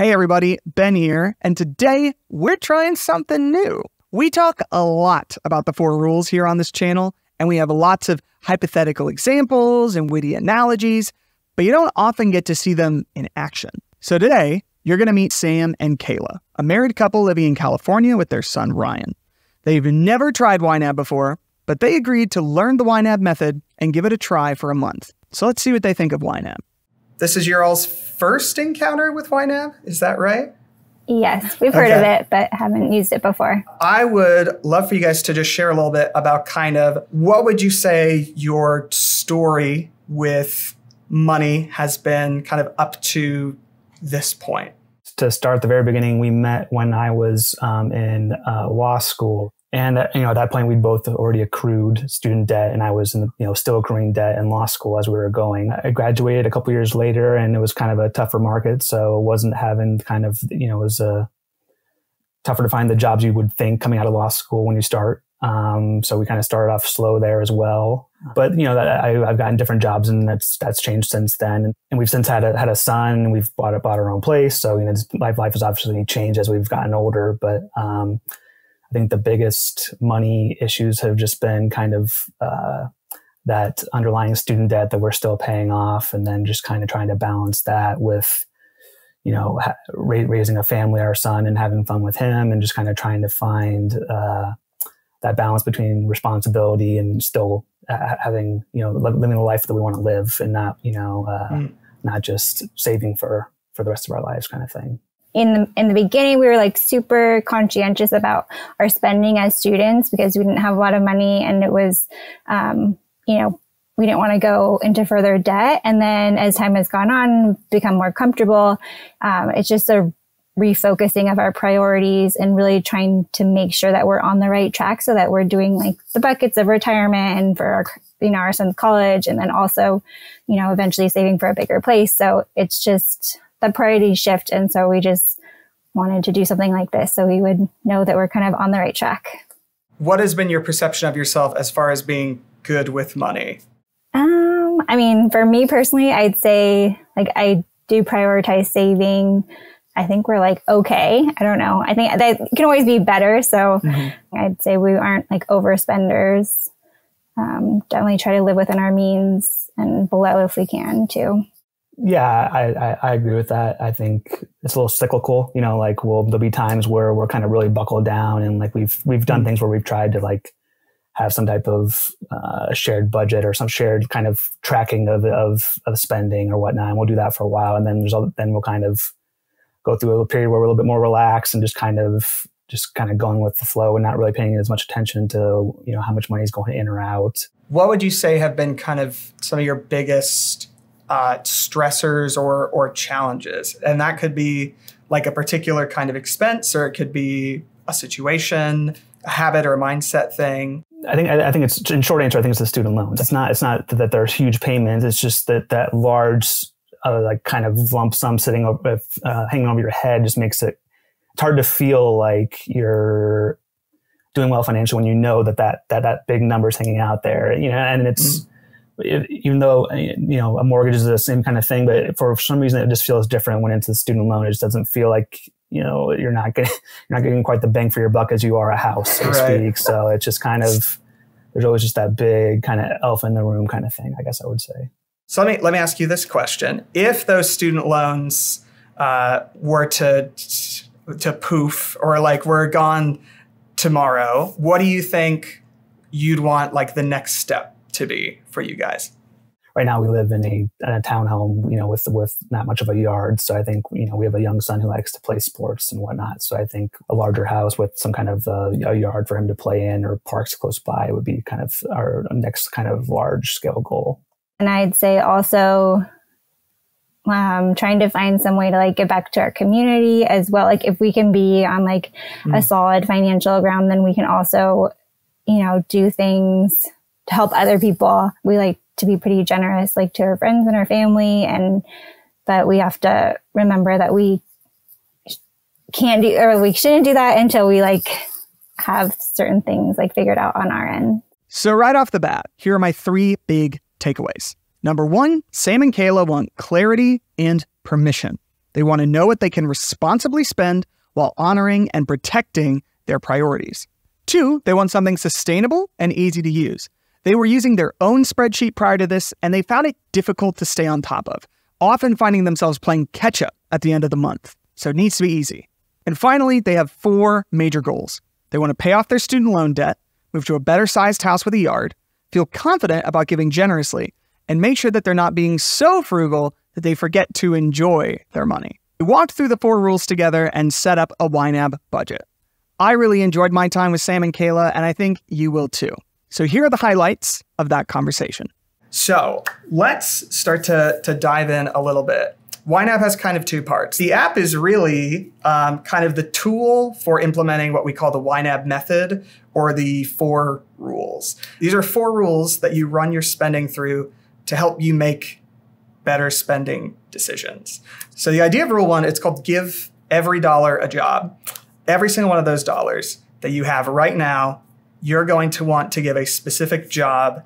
Hey everybody, Ben here, and today we're trying something new. We talk a lot about the four rules here on this channel, and we have lots of hypothetical examples and witty analogies, but you don't often get to see them in action. So today, you're going to meet Sam and Kaela, a married couple living in California with their son Ryan. They've never tried YNAB before, but they agreed to learn the YNAB method and give it a try for a month. So let's see what they think of YNAB. This is your all's first encounter with YNAB, is that right? Yes, we've heard okay. of it, but haven't used it before. I would love for you guys to just share a little bit about kind of what would you say your story with money has been kind of up to this point? To start at the very beginning, we met when I was um, in uh, law school. And uh, you know, at that point, we'd both already accrued student debt, and I was in the, you know still accruing debt in law school as we were going. I graduated a couple years later, and it was kind of a tougher market, so it wasn't having kind of you know it was a uh, tougher to find the jobs you would think coming out of law school when you start. Um, so we kind of started off slow there as well. But you know, that I, have gotten different jobs, and that's that's changed since then. And we've since had a had a son, and we've bought a, bought our own place. So you know, life life has obviously changed as we've gotten older. But um, I think the biggest money issues have just been kind of uh, that underlying student debt that we're still paying off, and then just kind of trying to balance that with, you know, ha- raising a family, our son, and having fun with him, and just kind of trying to find uh, that balance between responsibility and still uh, having, you know, living the life that we want to live, and not, you know, mm. not just saving for for the rest of our lives, kind of thing in the in the beginning we were like super conscientious about our spending as students because we didn't have a lot of money and it was um, you know we didn't want to go into further debt. And then as time has gone on become more comfortable um, it's just a refocusing of our priorities and really trying to make sure that we're on the right track so that we're doing like the buckets of retirement and for our you know our son's college and then also you know eventually saving for a bigger place. So it's just the priorities shift. And so we just wanted to do something like this so we would know that we're kind of on the right track. What has been your perception of yourself as far as being good with money? Um, I mean, for me personally, I'd say like I do prioritize saving. I think we're like okay. I don't know. I think that can always be better. So mm-hmm. I'd say we aren't like overspenders. Um, definitely try to live within our means and below if we can too. Yeah, I, I, I, agree with that. I think it's a little cyclical. You know, like we'll there'll be times where we're kind of really buckled down, and like we've we've done mm-hmm. things where we've tried to like have some type of uh, shared budget or some shared kind of tracking of, of of spending or whatnot, and we'll do that for a while, and then there's then we'll kind of go through a period where we're a little bit more relaxed and just kind of just kind of going with the flow and not really paying as much attention to you know how much money is going in or out. What would you say have been kind of some of your biggest uh, stressors or or challenges, and that could be like a particular kind of expense, or it could be a situation, a habit, or a mindset thing. I think I think it's in short answer. I think it's the student loans. It's not it's not that there's huge payments. It's just that that large uh, like kind of lump sum sitting over, uh, hanging over your head just makes it it's hard to feel like you're doing well financially when you know that that that that big number is hanging out there. You know, and it's. Mm even though you know a mortgage is the same kind of thing, but for some reason it just feels different when it's a student loan. It just doesn't feel like you know you're not getting you're not getting quite the bang for your buck as you are a house, so to right. speak. So it's just kind of there's always just that big kind of elf in the room kind of thing. I guess I would say. So let me let me ask you this question: If those student loans uh, were to to poof or like were gone tomorrow, what do you think you'd want like the next step to be for you guys? Right now, we live in a, in a townhome, you know, with with not much of a yard. So I think you know we have a young son who likes to play sports and whatnot. So I think a larger house with some kind of uh, a yard for him to play in or parks close by would be kind of our next kind of large scale goal. And I'd say also um, trying to find some way to like get back to our community as well. Like if we can be on like mm. a solid financial ground, then we can also, you know, do things to help other people. We like to be pretty generous, like to our friends and our family. And, but we have to remember that we can't do, or we shouldn't do that until we like have certain things like figured out on our end. So, right off the bat, here are my three big takeaways. Number one, Sam and Kaela want clarity and permission. They want to know what they can responsibly spend while honoring and protecting their priorities. Two, they want something sustainable and easy to use. They were using their own spreadsheet prior to this, and they found it difficult to stay on top of, often finding themselves playing catch up at the end of the month. So it needs to be easy. And finally, they have four major goals. They want to pay off their student loan debt, move to a better sized house with a yard, feel confident about giving generously, and make sure that they're not being so frugal that they forget to enjoy their money. We walked through the four rules together and set up a YNAB budget. I really enjoyed my time with Sam and Kaela, and I think you will too. So here are the highlights of that conversation. So let's start to, to dive in a little bit. YNAB has kind of two parts. The app is really um, kind of the tool for implementing what we call the YNAB method or the four rules. These are four rules that you run your spending through to help you make better spending decisions. So the idea of rule one, it's called give every dollar a job. Every single one of those dollars that you have right now, you're going to want to give a specific job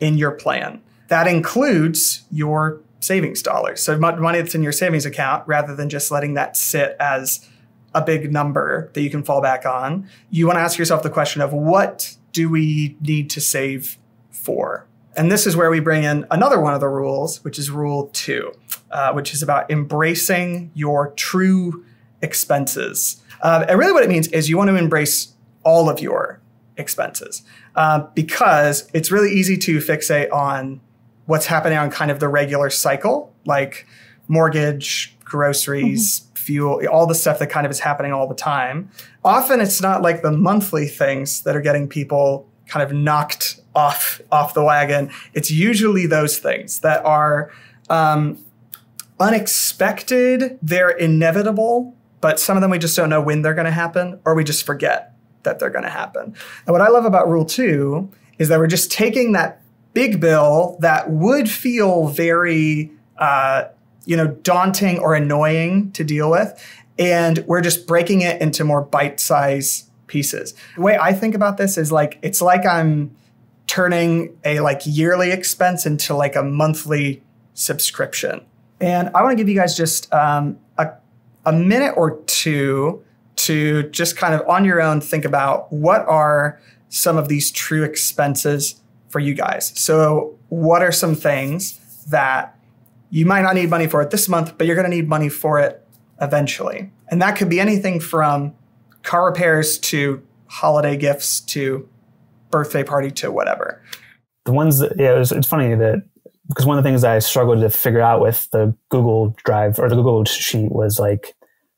in your plan. That includes your savings dollars. So money that's in your savings account rather than just letting that sit as a big number that you can fall back on. You want to ask yourself the question of what do we need to save for? And this is where we bring in another one of the rules, which is rule two, uh, which is about embracing your true expenses. Uh, and really, what it means is you want to embrace all of your expenses uh, because it's really easy to fixate on what's happening on kind of the regular cycle, like mortgage, groceries, mm-hmm. fuel, all the stuff that kind of is happening all the time. Often it's not like the monthly things that are getting people kind of knocked off off the wagon. It's usually those things that are um, unexpected. They're inevitable, but some of them we just don't know when they're going to happen, or we just forget that they're going to happen. And what I love about Rule Two is that we're just taking that big bill that would feel very uh, you know daunting or annoying to deal with, and we're just breaking it into more bite-size pieces. The way I think about this is like it's like I'm turning a like yearly expense into like a monthly subscription. And I want to give you guys just um, a, a minute or two to just kind of on your own think about what are some of these true expenses for you guys. So, what are some things that you might not need money for it this month, but you're going to need money for it eventually? And that could be anything from car repairs to holiday gifts to birthday party to whatever. The ones that, yeah, it's funny that because one of the things I struggled to figure out with the Google Drive or the Google Sheet was like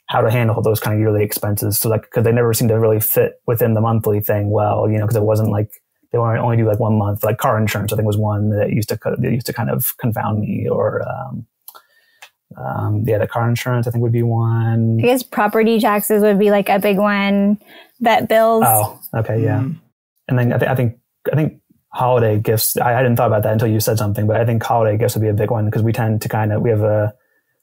how to handle those kind of yearly expenses. So like, because they never seemed to really fit within the monthly thing well, you know, because it wasn't like they want to only do like one month. Like car insurance, I think was one that used to that used to kind of confound me, or um, um, yeah, the car insurance I think would be one. I guess property taxes would be like a big one. Vet bills. Oh, okay, yeah. Mm. And then I, th- I think I think holiday gifts. I, I, didn't thought about that until you said something, but I think holiday gifts would be a big one because we tend to kind of we have a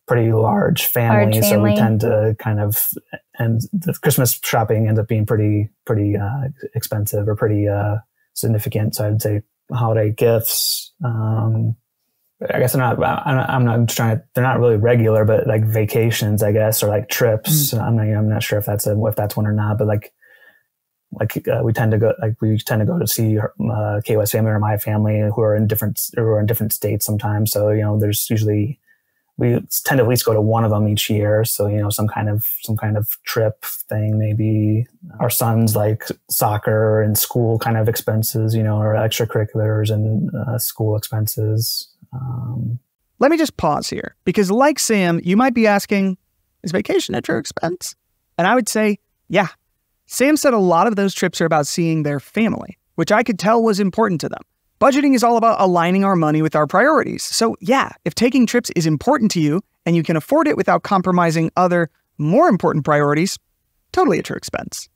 pretty large family, large family. so we tend to kind of and the Christmas shopping ends up being pretty pretty uh, expensive or pretty uh, significant. So I'd say holiday gifts. Um, I guess I'm not, I'm not trying to, they're not really regular, but like vacations, I guess, or like trips. Mm. I'm not, I'm not sure if that's a, if that's one or not, but like, like uh, we tend to go, like we tend to go to see uh, KWS family or my family who are in different, who are in different states sometimes. So, you know, there's usually, we tend to at least go to one of them each year. So, you know, some kind of, some kind of trip thing, maybe our sons like soccer and school kind of expenses, you know, or extracurriculars and uh, school expenses. Um, Let me just pause here because, like Sam, you might be asking, is vacation at your expense? And I would say, yeah. Sam said a lot of those trips are about seeing their family, which I could tell was important to them. Budgeting is all about aligning our money with our priorities. So, yeah, if taking trips is important to you and you can afford it without compromising other, more important priorities, totally at your expense.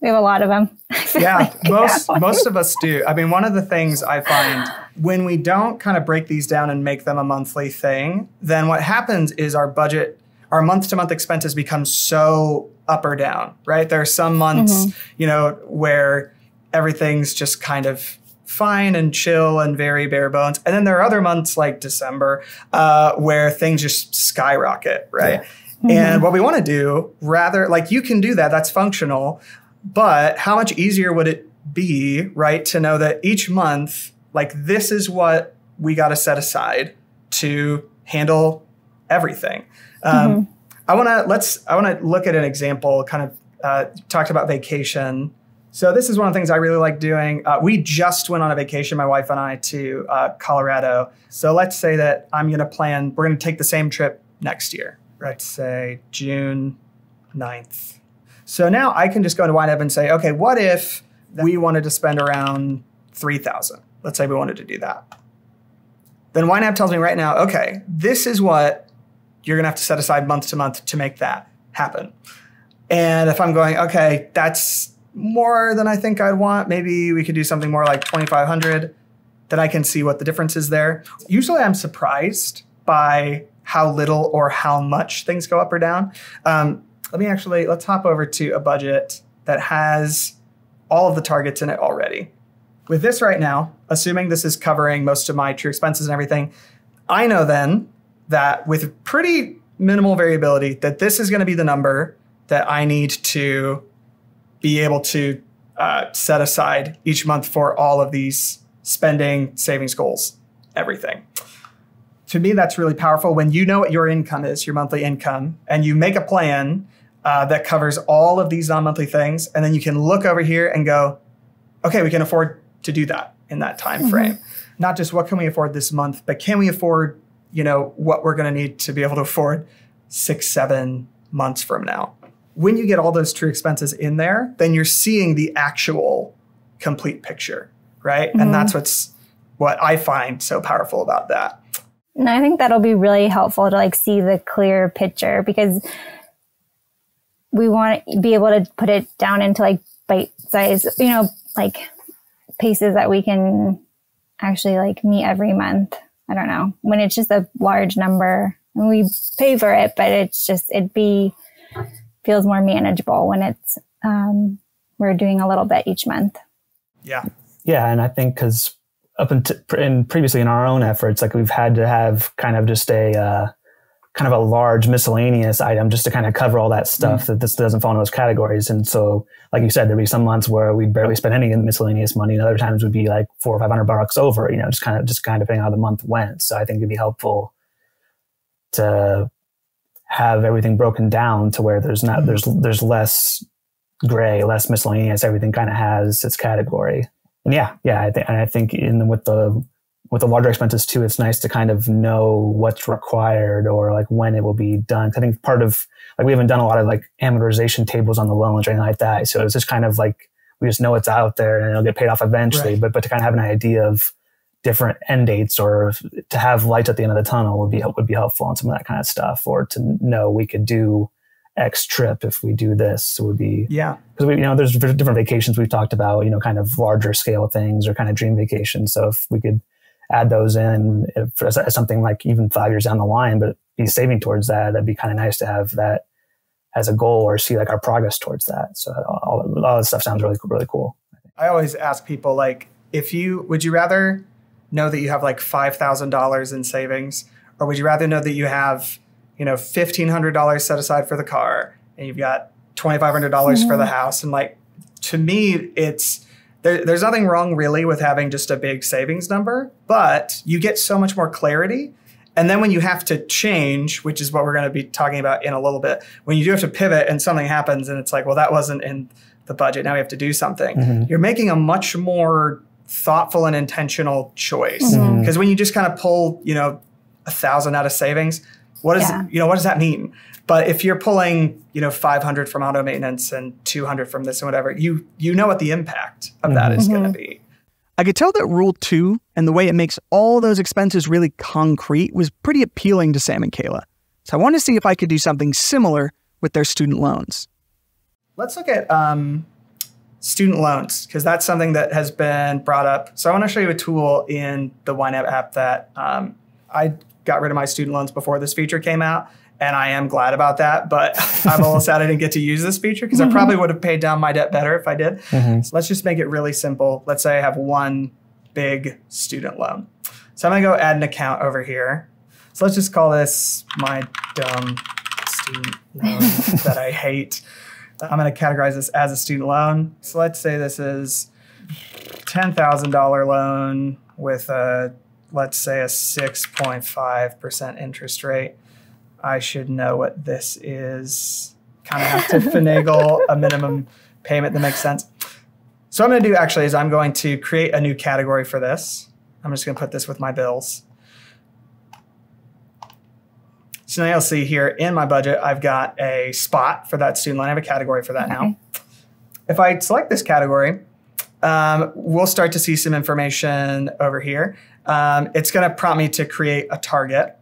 We have a lot of them. yeah, like most most of us do. I mean, one of the things I find when we don't kind of break these down and make them a monthly thing, then what happens is our budget, our month to month expenses become so up or down, right? There are some months, mm-hmm. you know, where everything's just kind of fine and chill and very bare bones. And then there are other months like December uh, where things just skyrocket, right? Yeah. Mm-hmm. And what we want to do, rather, like you can do that, that's functional, but how much easier would it be, right, to know that each month, like this is what we got to set aside to handle everything. Um, mm-hmm. I want to let's I want to look at an example. Kind of uh, talked about vacation. So this is one of the things I really like doing. Uh, we just went on a vacation, my wife and I, to uh, Colorado. So let's say that I'm going to plan. We're going to take the same trip next year. Let's say June 9th. So now I can just go into YNAB and say, okay, what if we wanted to spend around 3000 Let's say we wanted to do that. Then YNAB tells me right now, okay, this is what you're going to have to set aside month to month to make that happen. And if I'm going, okay, that's more than I think I'd want, maybe we could do something more like 2,500, then I can see what the difference is there. Usually I'm surprised by how little or how much things go up or down. Um, let me actually, let's hop over to a budget that has all of the targets in it already. With this right now, assuming this is covering most of my true expenses and everything, I know then that with pretty minimal variability that this is going to be the number that I need to be able to uh, set aside each month for all of these spending, savings goals, everything. To me, that's really powerful when you know what your income is, your monthly income, and you make a plan uh, that covers all of these non monthly things. And then you can look over here and go, okay, we can afford to do that in that time mm-hmm. frame. Not just what can we afford this month, but can we afford you know, what we're going to need to be able to afford six, seven months from now. When you get all those true expenses in there, then you're seeing the actual complete picture, right? Mm-hmm. And that's what's what I find so powerful about that. And I think that'll be really helpful to like see the clear picture because we want to be able to put it down into like bite size, you know, like paces that we can actually like meet every month. I don't know, when it's just a large number and we pay for it, but it's just, it'd be, feels more manageable when it's, um, we're doing a little bit each month. Yeah. Yeah. And I think because up until and previously in our own efforts, like we've had to have kind of just a, uh, kind of a large miscellaneous item just to kind of cover all that stuff mm that this doesn't fall in those categories. And so, like you said, there'd be some months where we'd barely spend any of the miscellaneous money, and other times would be like four or five hundred bucks over. You know, just kind of just kind of depending on how the month went. So I think it'd be helpful to have everything broken down to where there's not mm there's there's less gray, less miscellaneous. Everything kind of has its category. And yeah, yeah, I think and I think in with the with the larger expenses too, it's nice to kind of know what's required or like when it will be done. I think part of like we haven't done a lot of like amortization tables on the loans or anything like that. So it's just kind of like we just know it's out there and it'll get paid off eventually. Right. But but to kind of have an idea of different end dates or to have lights at the end of the tunnel would be would be helpful on some of that kind of stuff. Or to know we could do X trip if we do this would be yeah because we you know there's different vacations we've talked about you know kind of larger scale things or kind of dream vacations. So if we could add those in if, as, as something like even five years down the line, but be saving towards that. That'd be kind of nice to have that as a goal or see like our progress towards that. So all, all this stuff sounds really, really cool. I always ask people like, if you, would you rather know that you have like $5,000 in savings or would you rather know that you have, you know, $1,500 set aside for the car and you've got $2,500 mm-hmm. for the house? And like, to me, it's, there, there's nothing wrong really with having just a big savings number, but you get so much more clarity. And then when you have to change, which is what we're going to be talking about in a little bit, when you do have to pivot and something happens and it's like, well, that wasn't in the budget. Now we have to do something. Mm-hmm. You're making a much more thoughtful and intentional choice. Because mm-hmm. when you just kind of pull, you know, a thousand out of savings, what does yeah. you know what does that mean? But if you're pulling, you know, 500 from auto maintenance and 200 from this and whatever, you you know what the impact of mm-hmm. that is going to mm-hmm. be. I could tell that Rule 2 and the way it makes all those expenses really concrete was pretty appealing to Sam and Kaela. So I want to see if I could do something similar with their student loans. Let's look at um, student loans because that's something that has been brought up. So I want to show you a tool in the YNAB app that um, I got rid of my student loans before this feature came out and I am glad about that. But I'm almost sad I didn't get to use this feature because mm-hmm. I probably would have paid down my debt better if I did. Mm-hmm. So let's just make it really simple. Let's say I have one big student loan. So I'm going to go add an account over here. So let's just call this my dumb student loan that I hate. I'm going to categorize this as a student loan. So let's say this is $10,000 loan with a, let's say, a 6.5% interest rate. I should know what this is. Kind of have to finagle a minimum payment that makes sense. So what I'm going to do actually is I'm going to create a new category for this. I'm just going to put this with my bills. So now you'll see here in my budget, I've got a spot for that student loan. I have a category for that okay. now. If I select this category, um, we'll start to see some information over here. Um, it's going to prompt me to create a target.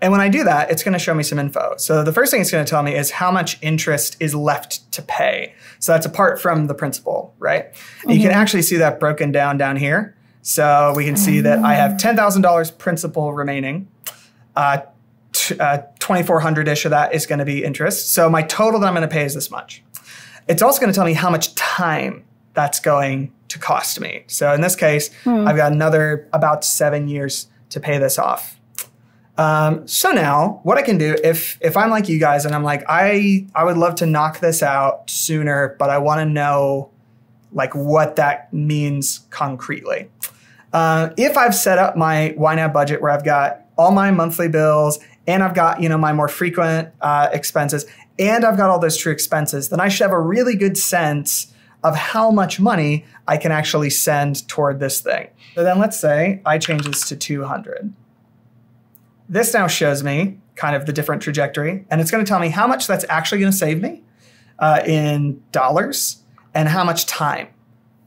And when I do that, it's going to show me some info. So the first thing it's going to tell me is how much interest is left to pay. So that's apart from the principal, right? Mm-hmm. You can actually see that broken down down here. So we can see that I have $10,000 principal remaining uh, t- uh, 2400 ish of that is going to be interest. So my total that I'm going to pay is this much. It's also going to tell me how much time that's going to cost me. So in this case, hmm. I've got another about seven years to pay this off. Um, so now what I can do if if I'm like you guys and I'm like I I would love to knock this out sooner, but I want to know like what that means concretely. Uh, if I've set up my YNAB budget where I've got all my monthly bills and I've got, you know, my more frequent uh, expenses and I've got all those true expenses, then I should have a really good sense of how much money I can actually send toward this thing. So then let's say I change this to 200. This now shows me kind of the different trajectory, and it's going to tell me how much that's actually going to save me uh, in dollars and how much time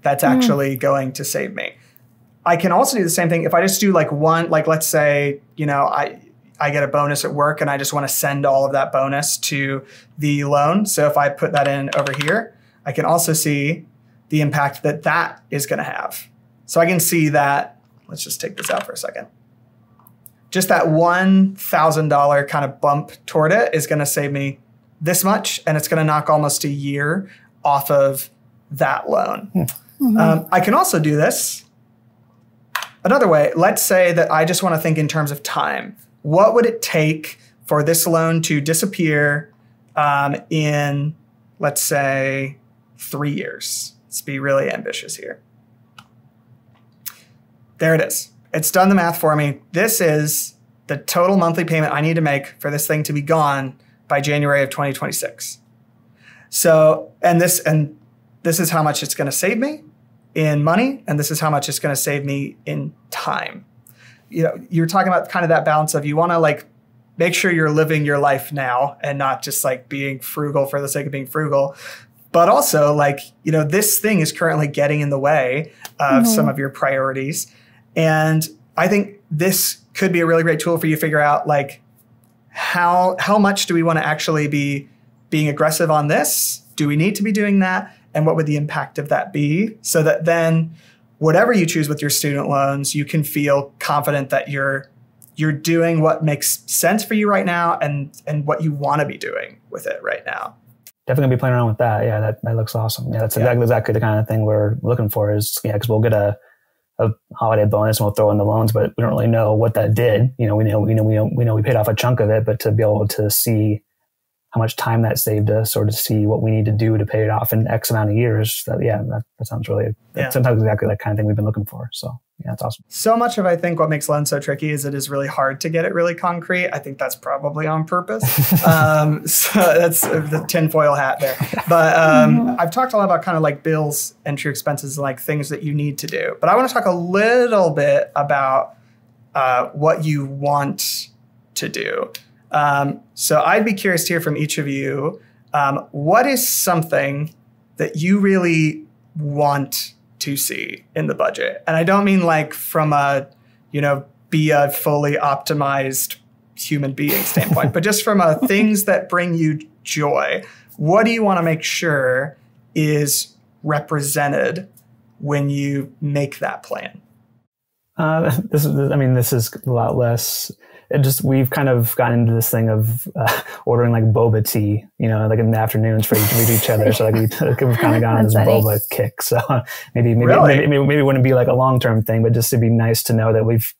that's mm. actually going to save me. I can also do the same thing if I just do like one, like let's say, you know, I I get a bonus at work and I just want to send all of that bonus to the loan. So if I put that in over here, I can also see the impact that that is going to have. So I can see that, let's just take this out for a second. Just that $1,000 kind of bump toward it is going to save me this much and it's going to knock almost a year off of that loan. Mm-hmm. Um, I can also do this Another way, let's say that I just want to think in terms of time. What would it take for this loan to disappear um, in, let's say, three years? Let's be really ambitious here. There it is. It's done the math for me. This is the total monthly payment I need to make for this thing to be gone by January of 2026. So, and this and this is how much it's going to save me in money, and this is how much it's going to save me in time. You know, you're talking about kind of that balance of you want to like make sure you're living your life now and not just like being frugal for the sake of being frugal. But also, like, you know, this thing is currently getting in the way of mm-hmm. some of your priorities. And I think this could be a really great tool for you to figure out like how how much do we want to actually be being aggressive on this? Do we need to be doing that? And what would the impact of that be so that then whatever you choose with your student loans you can feel confident that you're you're doing what makes sense for you right now and and what you want to be doing with it right now definitely gonna be playing around with that yeah that, that looks awesome yeah that's exactly, yeah. exactly the kind of thing we're looking for is yeah because we'll get a a holiday bonus and we'll throw in the loans, but we don't really know what that did. You know, we know, we know, we know, we know we paid off a chunk of it, but to be able to see how much time that saved us or to see what we need to do to pay it off in X amount of years. That, yeah, that, that sounds really, yeah. sometimes exactly that kind of thing we've been looking for. So yeah, that's awesome. So much of I think what makes loans so tricky is it is really hard to get it really concrete. I think that's probably on purpose. um, so that's the tinfoil hat there. But um. I've talked a lot about kind of like bills and true expenses, like things that you need to do. But I want to talk a little bit about uh, what you want to do. Um, so I'd be curious to hear from each of you. Um, what is something that you really want to see in the budget? And I don't mean like from a, you know, be a fully optimized human being standpoint, but just from a things that bring you joy. What do you want to make sure is represented when you make that plan? Uh, this is, I mean, this is a lot less it just we've kind of gotten into this thing of uh, ordering like boba tea, you know, like in the afternoons for each, each other. So like, we, have kind of gone on this funny. boba kick. So maybe maybe, really? maybe maybe maybe it wouldn't be like a long term thing, but just to be nice to know that we've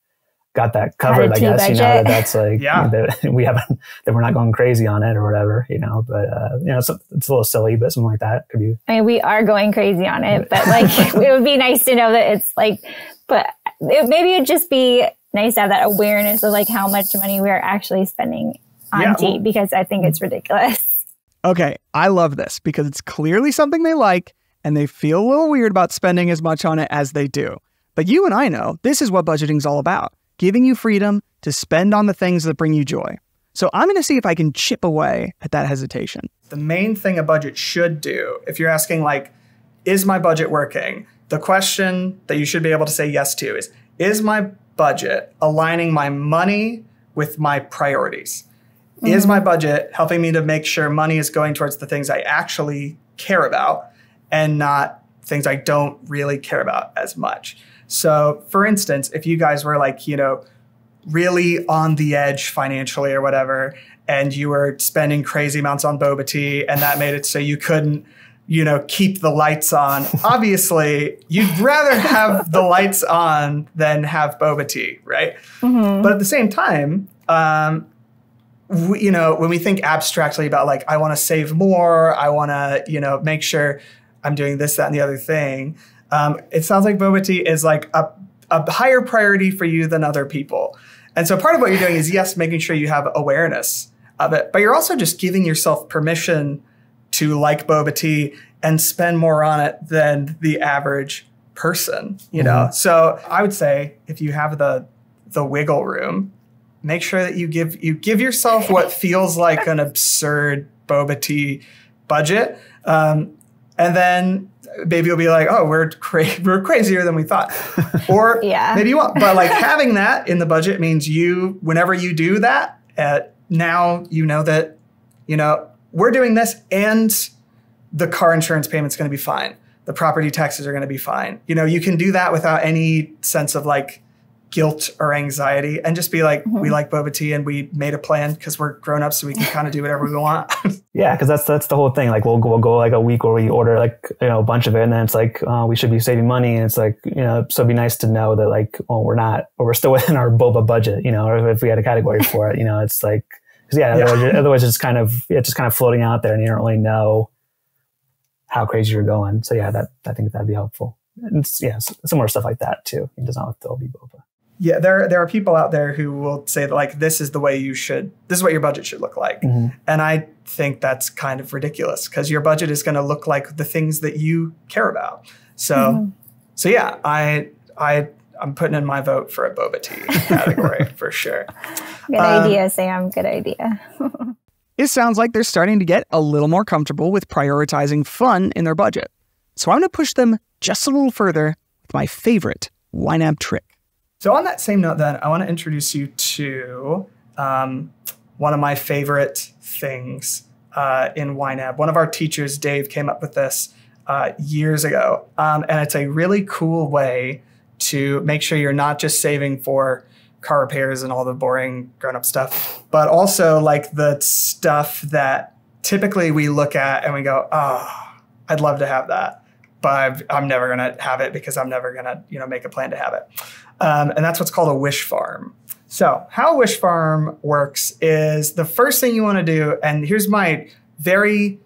got that covered. I guess budget. you know that that's like yeah. that we haven't that we're not going crazy on it or whatever. You know, but uh, you know it's, it's a little silly, but something like that could be. I mean, we are going crazy on it, but like it would be nice to know that it's like, but it, maybe it'd just be nice to have that awareness of like how much money we are actually spending on yeah, tea well, because I think it's ridiculous. Okay, I love this because it's clearly something they like and they feel a little weird about spending as much on it as they do. But you and I know this is what budgeting is all about giving you freedom to spend on the things that bring you joy. So I'm going to see if I can chip away at that hesitation. The main thing a budget should do, if you're asking, like, is my budget working? The question that you should be able to say yes to is, is my budget aligning my money with my priorities? Mm-hmm. Is my budget helping me to make sure money is going towards the things I actually care about and not things I don't really care about as much? So, for instance, if you guys were like, you know, really on the edge financially or whatever, and you were spending crazy amounts on boba tea, and that made it so you couldn't, you know, keep the lights on. Obviously, you'd rather have the lights on than have boba tea, right? Mm-hmm. But at the same time, um, we, you know, when we think abstractly about like, I want to save more, I want to, you know, make sure I'm doing this, that, and the other thing. Um, it sounds like boba tea is like a, a higher priority for you than other people. And so part of what you're doing is, yes, making sure you have awareness of it, but you're also just giving yourself permission to like boba tea and spend more on it than the average person, you mm-hmm. know? So I would say if you have the, the wiggle room, make sure that you give, you give yourself what feels like an absurd boba tea budget. Um, and then maybe you'll be like, oh, we're cra- we're crazier than we thought, or yeah. maybe you won't. But like having that in the budget means you, whenever you do that, uh, now you know that you know we're doing this, and the car insurance payment's going to be fine. The property taxes are going to be fine. You know, you can do that without any sense of like guilt or anxiety and just be like, mm-hmm. we like boba tea and we made a plan because we're grown up so we can kind of do whatever we want. yeah, because that's that's the whole thing. Like we'll, we'll go like a week where we order like you know a bunch of it and then it's like uh, we should be saving money and it's like you know so it'd be nice to know that like well we're not or we're still within our boba budget you know or if we had a category for it you know it's like cause yeah, yeah. Otherwise, otherwise it's kind of it's just kind of floating out there and you don't really know how crazy you're going. So yeah, that I think that'd be helpful. And yeah, similar stuff like that too. It does not have to be boba yeah, there there are people out there who will say that like this is the way you should this is what your budget should look like. Mm-hmm. And I think that's kind of ridiculous because your budget is going to look like the things that you care about. So mm-hmm. so yeah, I I I'm putting in my vote for a boba tea category for sure. Good um, idea, Sam. Good idea. it sounds like they're starting to get a little more comfortable with prioritizing fun in their budget. So I'm going to push them just a little further with my favorite YNAB trick. So, on that same note, then, I want to introduce you to um, one of my favorite things uh, in YNAB. One of our teachers, Dave, came up with this uh, years ago. Um, and it's a really cool way to make sure you're not just saving for car repairs and all the boring grown up stuff, but also like the stuff that typically we look at and we go, oh, I'd love to have that but i am never going to have it because I'm never going to, you know, make a plan to have it. Um, and that's what's called a wish farm. So how a wish farm works is the first thing you want to do, and here's my very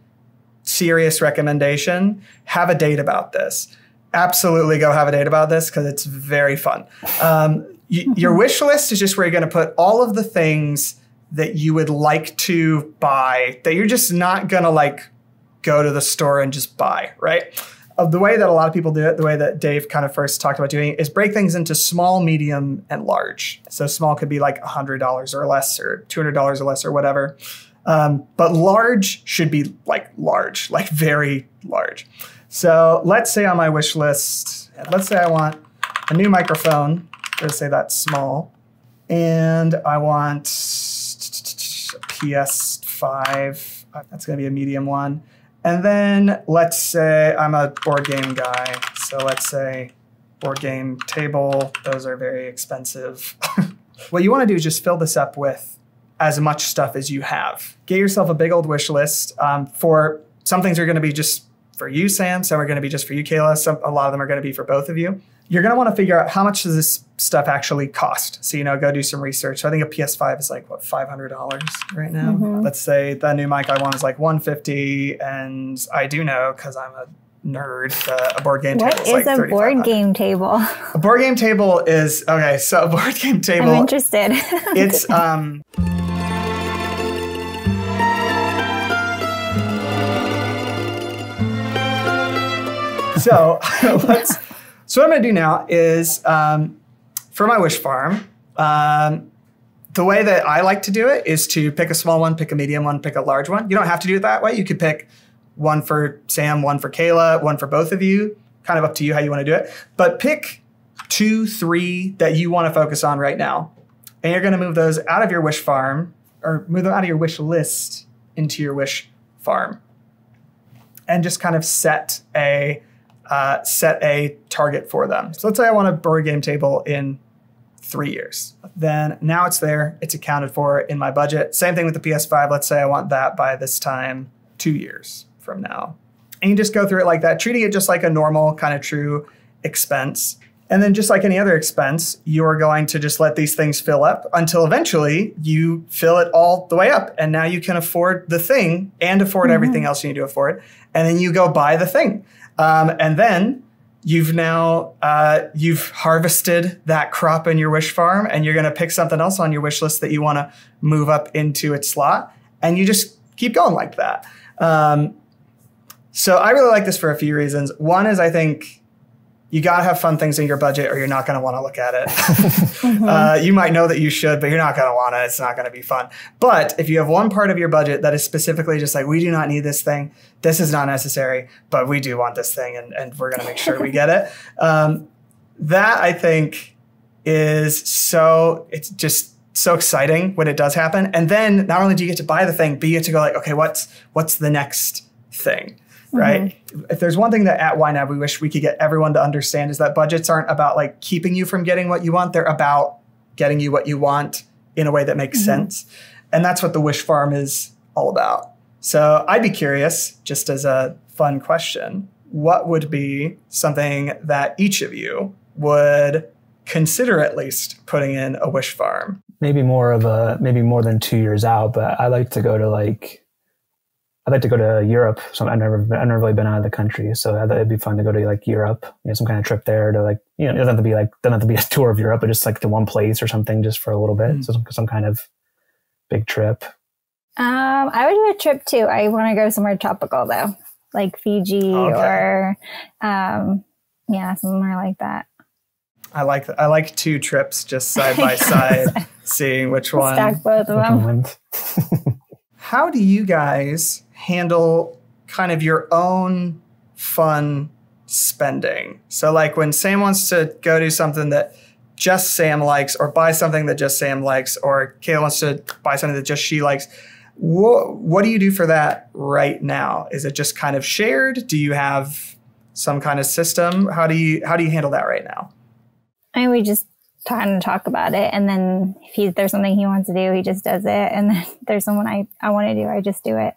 serious recommendation: have a date about this. Absolutely, go have a date about this because it's very fun. Um, your wish list is just where you're going to put all of the things that you would like to buy that you're just not going to like go to the store and just buy, right? of the way that a lot of people do it, the way that Dave kind of first talked about doing it, is break things into small, medium, and large. So small could be like $100 or less, or $200 or less, or whatever. Um, but large should be like large, like very large. So let's say on my wish list, let's say I want a new microphone. Let's say that's small. And I want a PS5. That's going to be a medium one. And then let's say I'm a board game guy. So let's say board game table, those are very expensive. what you want to do is just fill this up with as much stuff as you have. Get yourself a big old wish list um, for some things are going to be just for you, Sam. Some are going to be just for you, Kaela. Some, a lot of them are going to be for both of you. you're going to want to figure out how much does this stuff actually cost. So, you know, go do some research. So I think a PS5 is like what $500 right now. Mm-hmm. Let's say the new mic I want is like 150 and I do know cuz I'm a nerd uh, a board game what table is like a board game table a board game table is okay so a board game table i'm interested it's um so. So what I'm going to do now is um, for my wish farm. Um, the way that I like to do it is to pick a small one, pick a medium one, pick a large one. You don't have to do it that way. You could pick one for Sam, one for Kaela, one for both of you. Kind of up to you how you want to do it. But pick two, three that you want to focus on right now. And you're going to move those out of your wish farm or move them out of your wish list into your wish farm. And just kind of set a uh, set a target for them. So let's say I want a board game table in three years. Then now it's there, it's accounted for in my budget. Same thing with the PS5. Let's say I want that by this time two years from now. And you just go through it like that, treating it just like a normal kind of true expense. And then, just like any other expense, you are going to just let these things fill up until eventually you fill it all the way up. And now you can afford the thing and afford mm-hmm. everything else you need to afford. And then you go buy the thing. Um, and then you've now uh, you've harvested that crop in your wish farm, and you're going to pick something else on your wish list that you want to move up into its slot, and you just keep going like that. Um, so I really like this for a few reasons. One is I think you got to have fun things in your budget or you're not going to want to look at it. mm-hmm. uh, you might know that you should, but you're not going to want it. It's not going to be fun. But if you have one part of your budget that is specifically just like, we do not need this thing, this is not necessary, but we do want this thing and, and we're going to make sure we get it. Um, that I think is so, it's just so exciting when it does happen. And then not only do you get to buy the thing, but you get to go like, okay, what's, what's the next thing? Right? Mm-hmm. If there's one thing that at YNAB we wish we could get everyone to understand is that budgets aren't about like keeping you from getting what you want. They're about getting you what you want in a way that makes mm-hmm. sense. And that's what the wish farm is all about. So I'd be curious, just as a fun question, what would be something that each of you would consider at least putting in a wish farm? Maybe more of a maybe more than two years out, but I like to go to like I'd like to go to Europe. So I've never, I've never really been out of the country. So I thought it'd be fun to go to like Europe, you know, some kind of trip there to like, you know, it doesn't have to be like, doesn't have to be a tour of Europe, but just like to one place or something just for a little bit. Mm. So some, some, kind of big trip. Um, I would do a trip too. I want to go somewhere tropical though, like Fiji okay. or, um, yeah, somewhere like that. I like I like two trips just side by side, seeing which one. Stack both of them. How do you guys handle kind of your own fun spending. So, like when Sam wants to go do something that just Sam likes, or buy something that just Sam likes, or Kaela wants to buy something that just she likes. What, what do you do for that right now? Is it just kind of shared? Do you have some kind of system? How do you how do you handle that right now? I mean, we just kind of talk about it, and then if he, there's something he wants to do, he just does it, and then there's someone I I want to do, I just do it.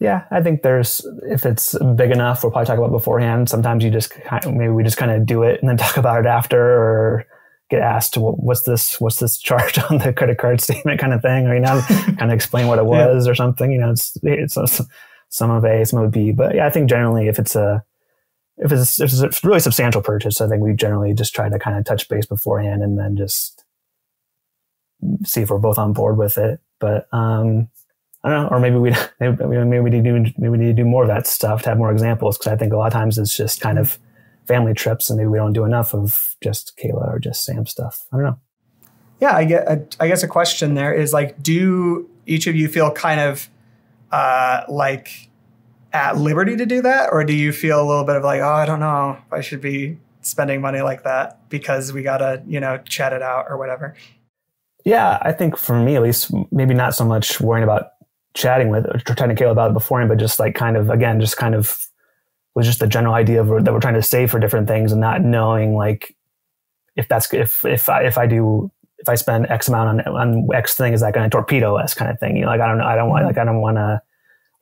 Yeah, I think there's if it's big enough, we'll probably talk about beforehand. Sometimes you just maybe we just kind of do it and then talk about it after, or get asked what's this what's this charge on the credit card statement kind of thing, or you know, kind of explain what it was yeah. or something. You know, it's it's some of A, some of B, but yeah, I think generally if it's a if it's, if it's a really substantial purchase, I think we generally just try to kind of touch base beforehand and then just see if we're both on board with it. But um, I don't know, or maybe we maybe, maybe we need to do maybe we need to do more of that stuff to have more examples because I think a lot of times it's just kind of family trips and maybe we don't do enough of just Kaela or just Sam stuff. I don't know. Yeah, I get. I guess a question there is like, do each of you feel kind of uh, like at liberty to do that, or do you feel a little bit of like, oh, I don't know if I should be spending money like that because we gotta, you know, chat it out or whatever? Yeah, I think for me at least, maybe not so much worrying about chatting with or chatting to Kaela about it beforehand, but just like kind of again, just kind of was just the general idea of that we're trying to save for different things and not knowing like if that's if if I if I do if I spend X amount on on X thing, is that going to torpedo us kind of thing? You know, like I don't know, I don't want mm-hmm. like I don't want to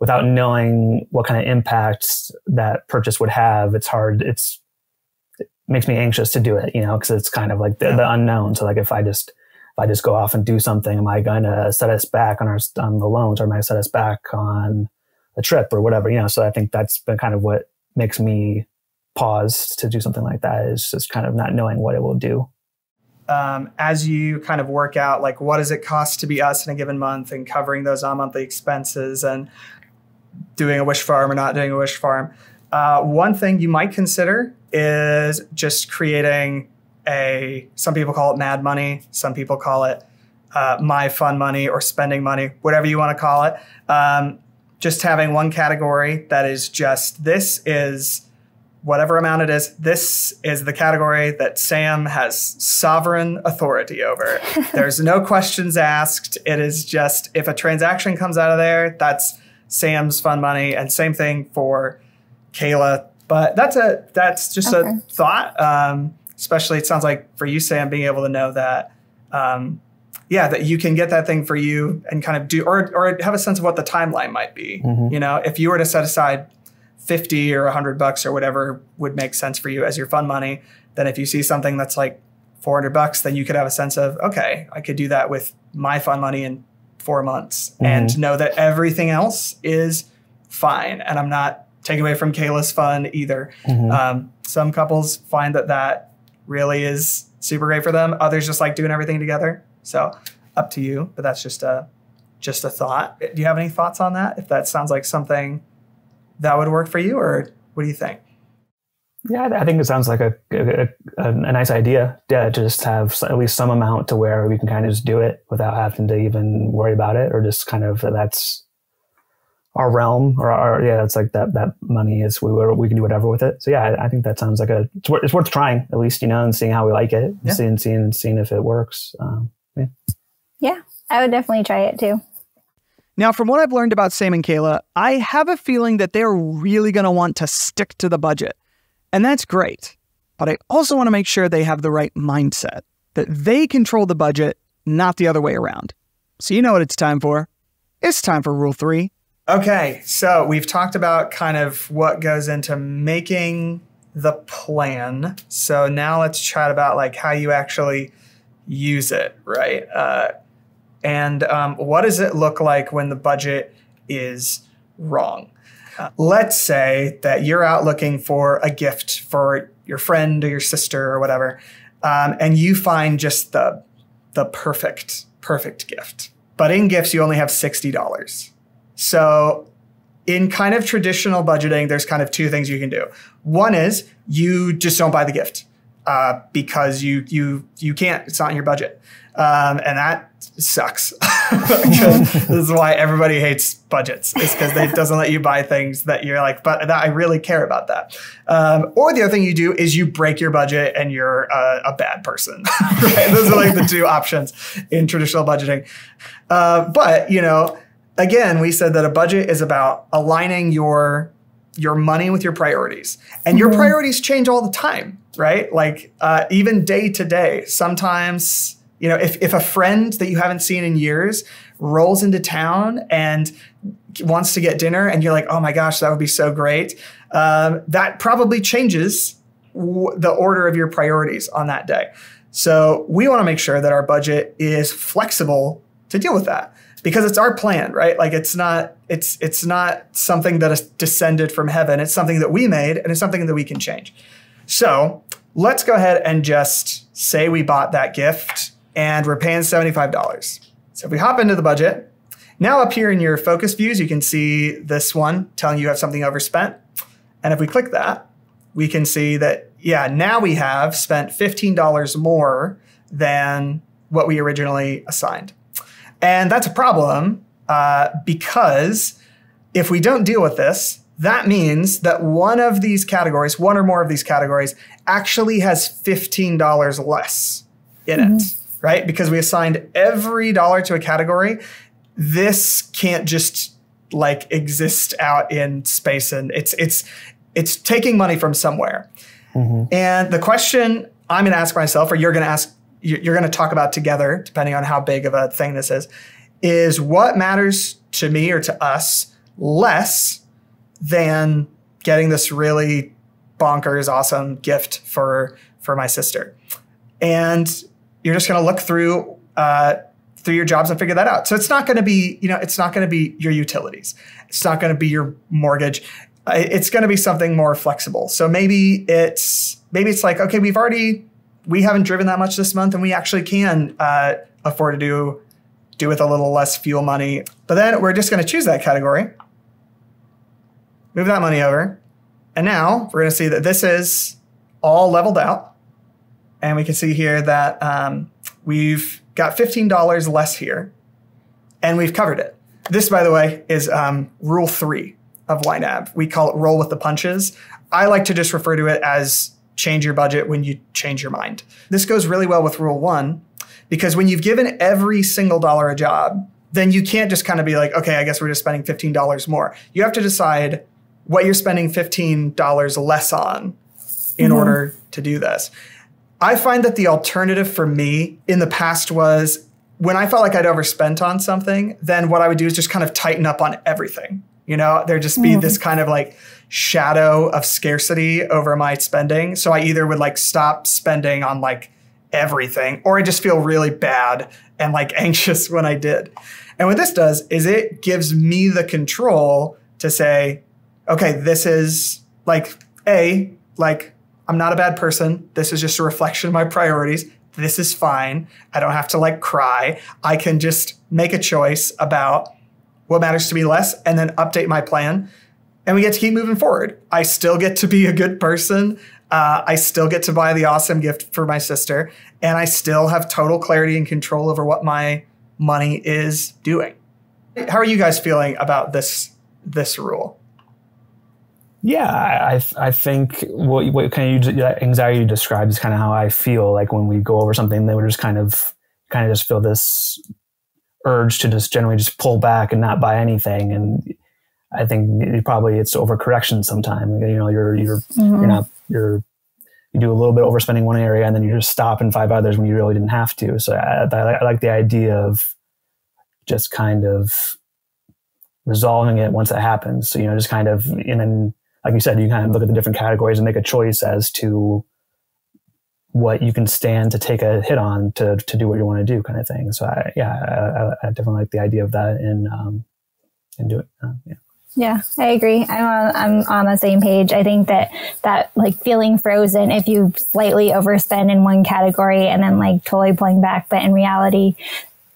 without knowing what kind of impacts that purchase would have. It's hard. It's it makes me anxious to do it, you know, because it's kind of like the, yeah. the, unknown. So like if I just if I just go off and do something, am I going to set us back on our on the loans, or am I set us back on a trip or whatever? You know, so I think that's been kind of what makes me pause to do something like that is just kind of not knowing what it will do. Um, as you kind of work out like what does it cost to be us in a given month and covering those on monthly expenses and doing a wish farm or not doing a wish farm uh, one thing you might consider is just creating a, some people call it mad money, some people call it uh, my fun money or spending money, whatever you want to call it. Um, just having one category that is just this is whatever amount it is, this is the category that Sam has sovereign authority over. There's no questions asked. It is just if a transaction comes out of there, that's Sam's fun money. And same thing for Kaela. But that's a that's just okay. a thought. Um, especially, it sounds like for you, Sam, being able to know that, um, yeah, that you can get that thing for you and kind of do, or or have a sense of what the timeline might be. Mm-hmm. You know, if you were to set aside fifty or hundred bucks or whatever would make sense for you as your fund money, then if you see something that's like four hundred bucks, then you could have a sense of okay, I could do that with my fund money in four months, mm-hmm. and know that everything else is fine, and I'm not taking away from Kaela's fun either. Mm-hmm. Um, some couples find that that really is super great for them. Others just like doing everything together. So up to you, but that's just a just a thought. Do you have any thoughts on that? If that sounds like something that would work for you, or what do you think? Yeah, I think it sounds like a, a, a, nice idea. Yeah, just have at least some amount to where we can kind of just do it without having to even worry about it, or just kind of that's our realm or our yeah it's like that that money is we were we can do whatever with it. So yeah I, I think that sounds like a it's, worth, it's worth trying at least you know and seeing how we like it yeah. seeing seeing seeing if it works um, yeah. Yeah I would definitely try it too. Now from what I've learned about Sam and Kaela I have a feeling that they're really going to want to stick to the budget and that's great. But I also want to make sure they have the right mindset that they control the budget not the other way around. So you know what it's time for. It's time for rule 3 Okay, so we've talked about kind of what goes into making the plan. So now let's chat about like how you actually use it, right? Uh, and um, what does it look like when the budget is wrong? Uh, let's say that you're out looking for a gift for your friend or your sister or whatever, um, and you find just the the perfect perfect gift. But in gifts, you only have sixty dollars. So in kind of traditional budgeting, there's kind of two things you can do. One is you just don't buy the gift uh, because you you you can't. It's not in your budget, um, and that sucks. this is why everybody hates budgets. It's because it doesn't let you buy things that you're like, but that, I really care about that. Um, or the other thing you do is you break your budget and you're a, bad person. right? Those are like the two options in traditional budgeting. Uh, but you know again, we said that a budget is about aligning your your money with your priorities, and your mm-hmm. priorities change all the time, right? Like uh, even day to day. Sometimes, you know, if if a friend that you haven't seen in years rolls into town and wants to get dinner, and you're like, oh my gosh, that would be so great. Um, that probably changes w- the order of your priorities on that day. So we want to make sure that our budget is flexible to deal with that because it's our plan, right? Like it's not it's it's not something that is descended from heaven. It's something that we made and it's something that we can change. So, let's go ahead and just say we bought that gift and we're paying $75. So, if we hop into the budget, now up here in your focus views, you can see this one telling you have something overspent. And if we click that, we can see that yeah, now we have spent $15 more than what we originally assigned. And that's a problem uh, because if we don't deal with this, that means that one of these categories, one or more of these categories, actually has $15 less in mm-hmm. it, right? Because we assigned every dollar to a category. This can't just like exist out in space and it's it's it's taking money from somewhere. Mm-hmm. And the question I'm going to ask myself or you're going to ask you're going to talk about together, depending on how big of a thing this is, is what matters to me or to us less than getting this really bonkers awesome gift for for my sister. And you're just going to look through uh, through your jobs and figure that out. So it's not going to be, you know, it's not going to be your utilities. It's not going to be your mortgage. It's going to be something more flexible. So maybe it's maybe it's like, okay, we've already we haven't driven that much this month, and we actually can uh, afford to do do with a little less fuel money. But then we're just going to choose that category, move that money over, and now we're going to see that this is all leveled out, and we can see here that um, we've got $15 less here, and we've covered it. This, by the way, is um, rule three of YNAB. We call it roll with the punches. I like to just refer to it as change your budget when you change your mind. This goes really well with rule one because when you've given every single dollar a job, then you can't just kind of be like, okay, I guess we're just spending $15 more. You have to decide what you're spending $15 less on in mm-hmm. order to do this. I find that the alternative for me in the past was when I felt like I'd overspent on something, then what I would do is just kind of tighten up on everything. You know, there'd just be mm. this kind of like shadow of scarcity over my spending. So I either would like stop spending on like everything or I just feel really bad and like anxious when I did. And what this does is it gives me the control to say, okay, this is like A, like I'm not a bad person. This is just a reflection of my priorities. This is fine. I don't have to like cry. I can just make a choice about what matters to me less and then update my plan. And we get to keep moving forward. I still get to be a good person. Uh, I still get to buy the awesome gift for my sister. And I still have total clarity and control over what my money is doing. How are you guys feeling about this this rule? Yeah, I I think what what kind of that anxiety you describe is kind of how I feel like when we go over something that would just kind of kind of just feel this urge to just generally just pull back and not buy anything. And I think probably it's overcorrection sometime. You know you're you're mm-hmm. you're not you're you do a little bit overspending one area and then you just stop in five others when you really didn't have to. So I, I, I like the idea of just kind of resolving it once it happens. So you know just kind of and then like you said, you kind of look at the different categories and make a choice as to what you can stand to take a hit on to, to do what you want to do kind of thing. So I, yeah, I, I definitely like the idea of that and, um, and do it. Uh, yeah. Yeah, I agree. I'm on, I'm on the same page. I think that that like feeling frozen if you slightly overspend in one category and then like totally pulling back, but in reality,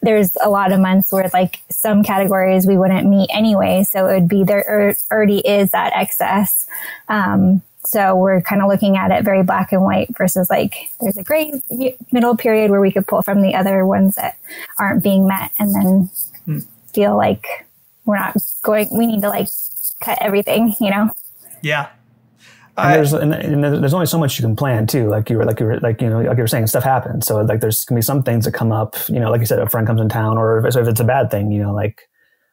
there's a lot of months where like some categories we wouldn't meet anyway. So it would be there already is that excess. Um, so we're kind of looking at it very black and white versus like there's a gray middle period where we could pull from the other ones that aren't being met and then hmm. feel like we're not going, we need to like cut everything, you know? Yeah. And there's and, and, there's only so much you can plan too. Like you were like you were like you know like you were saying, stuff happens. So like there's gonna be some things that come up. You know, like you said, a friend comes in town, or if, so if it's a bad thing, you know, like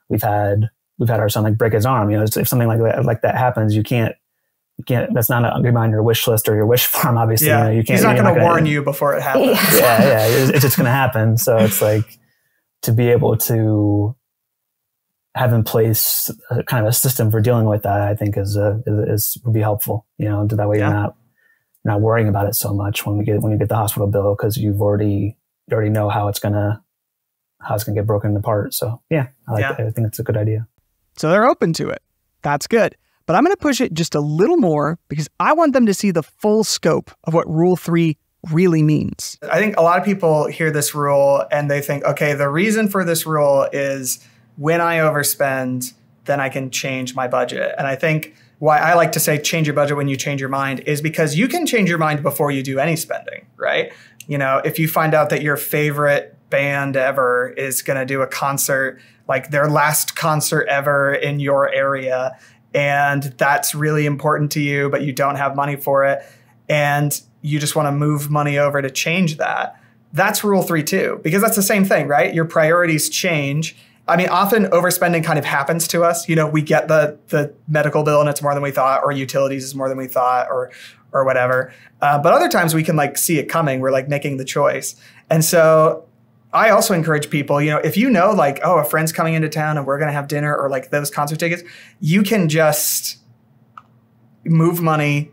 we've had we've had our son like break his arm. You know, if something like that like that happens, you can't you can't. That's not a, on your wish list or your wish farm. Obviously, yeah. you, know, you can't. He's not going to warn you before it happens. yeah, yeah, it's, it's just going to happen. So it's like to be able to have in place a, kind of a system for dealing with that, I think is, a, is, is would be helpful. You know, that way yeah. you're not not worrying about it so much when we get when you get the hospital bill because you've already you already know how it's gonna how it's gonna get broken apart. So yeah, I, like yeah. I think it's a good idea. So they're open to it. That's good. But I'm going to push it just a little more because I want them to see the full scope of what Rule 3 really means. I think a lot of people hear this rule and they think, okay, the reason for this rule is when I overspend, then I can change my budget. And I think why I like to say change your budget when you change your mind is because you can change your mind before you do any spending, right? You know, if you find out that your favorite band ever is going to do a concert, like their last concert ever in your area, and that's really important to you, but you don't have money for it, and you just want to move money over to change that. That's rule three, too, because that's the same thing, right? Your priorities change I mean, often overspending kind of happens to us. You know, we get the the medical bill and it's more than we thought, or utilities is more than we thought, or or whatever. Uh, but other times we can like see it coming. We're like making the choice, and so I also encourage people. You know, if you know like, oh, a friend's coming into town and we're gonna have dinner, or like those concert tickets, you can just move money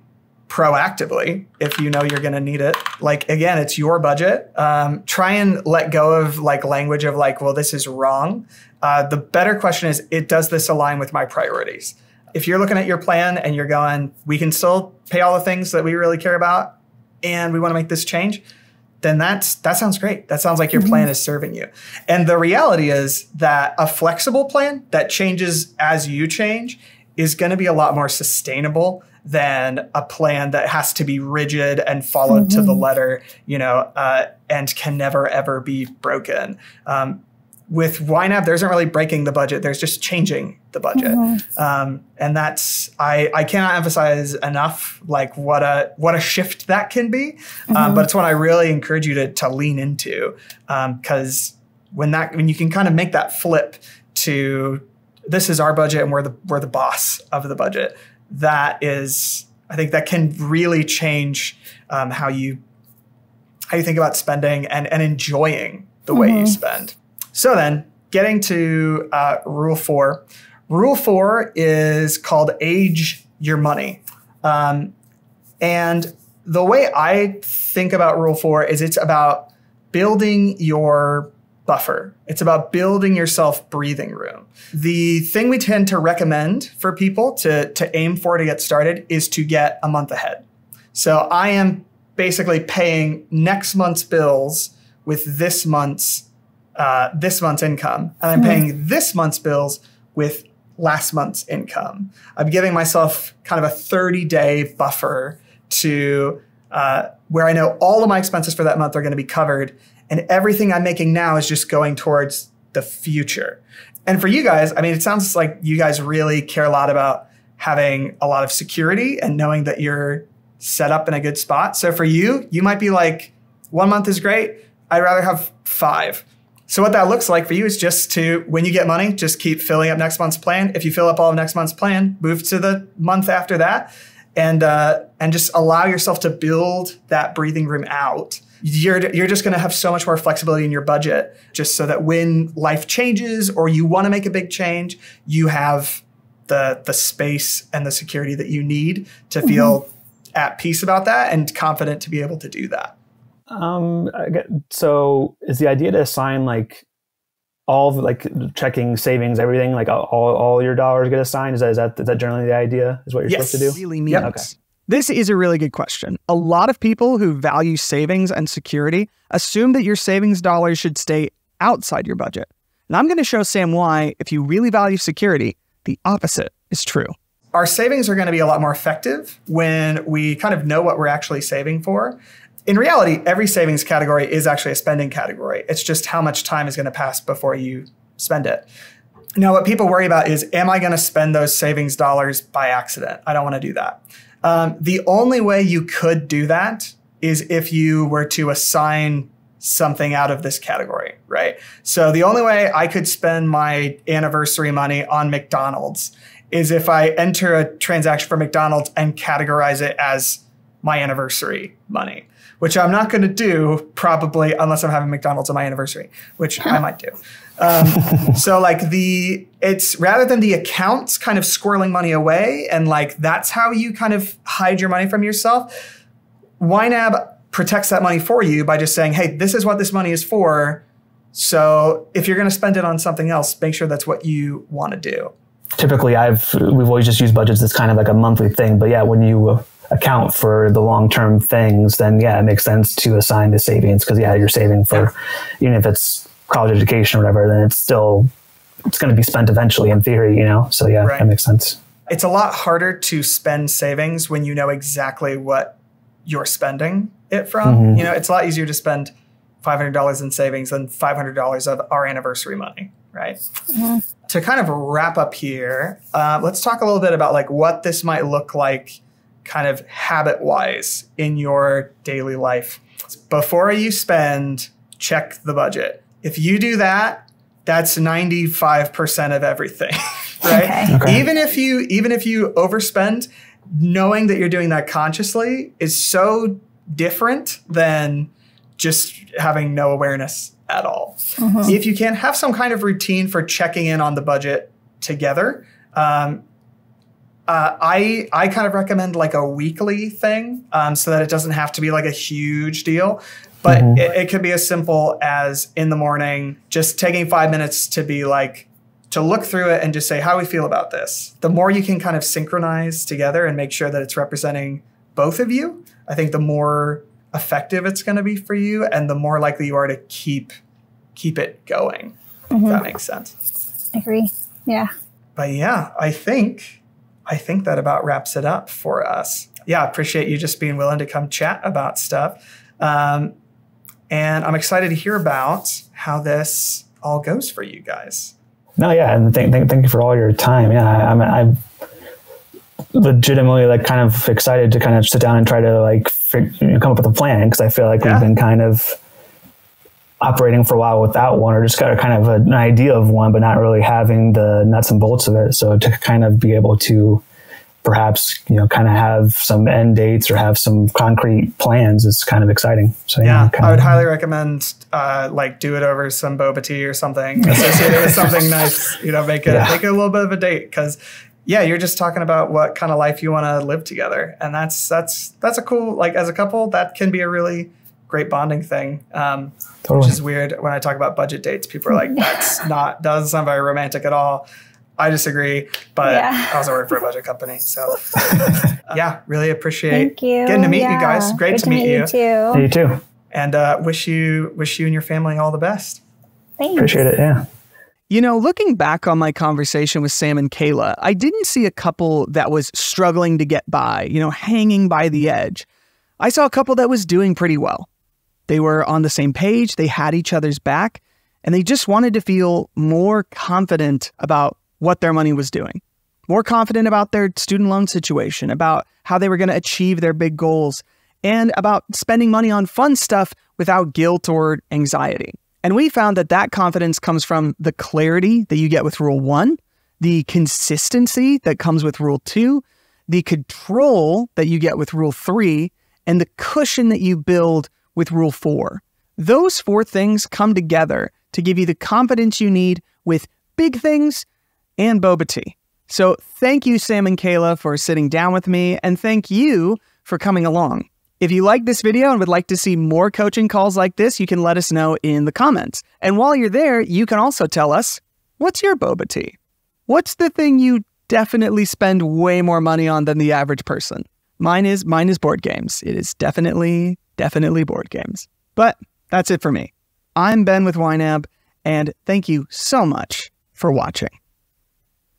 proactively if you know you're going to need it. Like again, it's your budget. Um, try and let go of like language of like, well, this is wrong. Uh, the better question is, it does this align with my priorities? If you're looking at your plan and you're going, we can still pay all the things that we really care about, and we want to make this change, then that's that sounds great. That sounds like your plan is serving you. And the reality is that a flexible plan that changes as you change is going to be a lot more sustainable than a plan that has to be rigid and followed mm-hmm. to the letter, you know, uh, and can never ever be broken. Um, with YNAB, there isn't really breaking the budget. There's just changing the budget, mm-hmm. um, and that's I, I cannot emphasize enough like what a what a shift that can be. Um, mm-hmm. Um, but it's what I really encourage you to to lean into because um, when that when you can kind of make that flip to this is our budget and we're the we're the boss of the budget. That is, I think that can really change um, how you how you think about spending and and enjoying the mm-hmm. way you mm-hmm. spend. So then, getting to uh, rule four. Rule four is called age your money. Um, and the way I think about rule four is it's about building your buffer. It's about building yourself breathing room. The thing we tend to recommend for people to, to aim for to get started is to get a month ahead. So I am basically paying next month's bills with this month's uh, this month's income, and I'm mm-hmm. paying this month's bills with last month's income. I'm giving myself kind of a 30 day buffer to uh, where I know all of my expenses for that month are going to be covered, and everything I'm making now is just going towards the future. And for you guys, I mean, it sounds like you guys really care a lot about having a lot of security and knowing that you're set up in a good spot. So for you, you might be like, one month is great. I'd rather have five. So what that looks like for you is just to, when you get money, just keep filling up next month's plan. If you fill up all of next month's plan, move to the month after that, and uh, and just allow yourself to build that breathing room out. You're you're just going to have so much more flexibility in your budget, just so that when life changes or you want to make a big change, you have the the space and the security that you need to feel mm-hmm. at peace about that and confident to be able to do that. Um, so is the idea to assign like all of like checking savings, everything, like all, all your dollars get assigned? Is that, is that, is that generally the idea is what you're yes. supposed to do? Really means. Yep. Okay. This is a really good question. A lot of people who value savings and security assume that your savings dollars should stay outside your budget. And I'm going to show Sam why, if you really value security, the opposite is true. Our savings are going to be a lot more effective when we kind of know what we're actually saving for in reality, every savings category is actually a spending category. It's just how much time is going to pass before you spend it. Now, what people worry about is, am I going to spend those savings dollars by accident? I don't want to do that. Um, the only way you could do that is if you were to assign something out of this category, right? So the only way I could spend my anniversary money on McDonald's is if I enter a transaction for McDonald's and categorize it as my anniversary money which I'm not going to do probably unless I'm having McDonald's on my anniversary, which I might do. Um, so like the it's rather than the accounts kind of squirreling money away and like that's how you kind of hide your money from yourself. YNAB protects that money for you by just saying, hey, this is what this money is for. So if you're going to spend it on something else, make sure that's what you want to do. Typically, I've we've always just used budgets as kind of like a monthly thing, but yeah, when you account for the long term things, then yeah, it makes sense to assign the savings because yeah, you're saving for yeah. even if it's college education or whatever, then it's still it's going to be spent eventually in theory, you know. So yeah, right. that makes sense. It's a lot harder to spend savings when you know exactly what you're spending it from. Mm-hmm. You know, it's a lot easier to spend $500 in savings than $500 of our anniversary money, right? Mm-hmm. To kind of wrap up here, uh, let's talk a little bit about like what this might look like kind of habit wise in your daily life. Before you spend, check the budget. If you do that, that's 95% of everything, right? Okay. Okay. Even if you even if you overspend, knowing that you're doing that consciously is so different than just having no awareness at all. Mm-hmm. If you can have some kind of routine for checking in on the budget together, um, Uh, I I kind of recommend like a weekly thing, um, so that it doesn't have to be like a huge deal. But mm-hmm. it, it could be as simple as in the morning, just taking five minutes to be like to look through it and just say how we feel about this. The more you can kind of synchronize together and make sure that it's representing both of you, I think the more effective it's going to be for you and the more likely you are to keep keep it going. Mm-hmm. If that makes sense. I agree. Yeah. But yeah, I think I think that about wraps it up for us. Yeah, appreciate you just being willing to come chat about stuff. Um, and I'm excited to hear about how this all goes for you guys. No, yeah, and thank, thank, thank you for all your time. Yeah, I, I'm, I'm legitimately like kind of excited to kind of sit down and try to like fig- you know, come up with a plan because I feel like yeah. we've been kind of operating for a while without one or just got a kind of an idea of one, but not really having the nuts and bolts of it. So to kind of be able to perhaps you know kind of have some end dates or have some concrete plans is kind of exciting so yeah, yeah i would highly recommend uh, like do it over some boba tea or something associated with something nice you know make it yeah. make it a little bit of a date because yeah you're just talking about what kind of life you want to live together and that's that's that's a cool like as a couple that can be a really great bonding thing um, totally. which is weird when i talk about budget dates people are like that's not doesn't sound very romantic at all I disagree, but yeah. I also work for a budget company. So yeah, really appreciate getting to meet yeah. you guys. Great Good to, to meet, meet, you. You too. You too. And uh, wish you wish you and your family all the best. Thanks. Appreciate it. Yeah. You know, looking back on my conversation with Sam and Kaela, I didn't see a couple that was struggling to get by, you know, hanging by the edge. I saw a couple that was doing pretty well. They were on the same page, they had each other's back, and they just wanted to feel more confident about what their money was doing, more confident about their student loan situation, about how they were going to achieve their big goals, and about spending money on fun stuff without guilt or anxiety. And we found that that confidence comes from the clarity that you get with Rule 1, the consistency that comes with Rule 2, the control that you get with Rule 3, and the cushion that you build with Rule 4. Those four things come together to give you the confidence you need with big things and boba tea. So thank you, Sam and Kaela, for sitting down with me, and thank you for coming along. If you like this video and would like to see more coaching calls like this, you can let us know in the comments. And while you're there, you can also tell us what's your boba tea? What's the thing you definitely spend way more money on than the average person? Mine is mine is board games. It is definitely definitely board games. But that's it for me. I'm Ben with YNAB, and thank you so much for watching.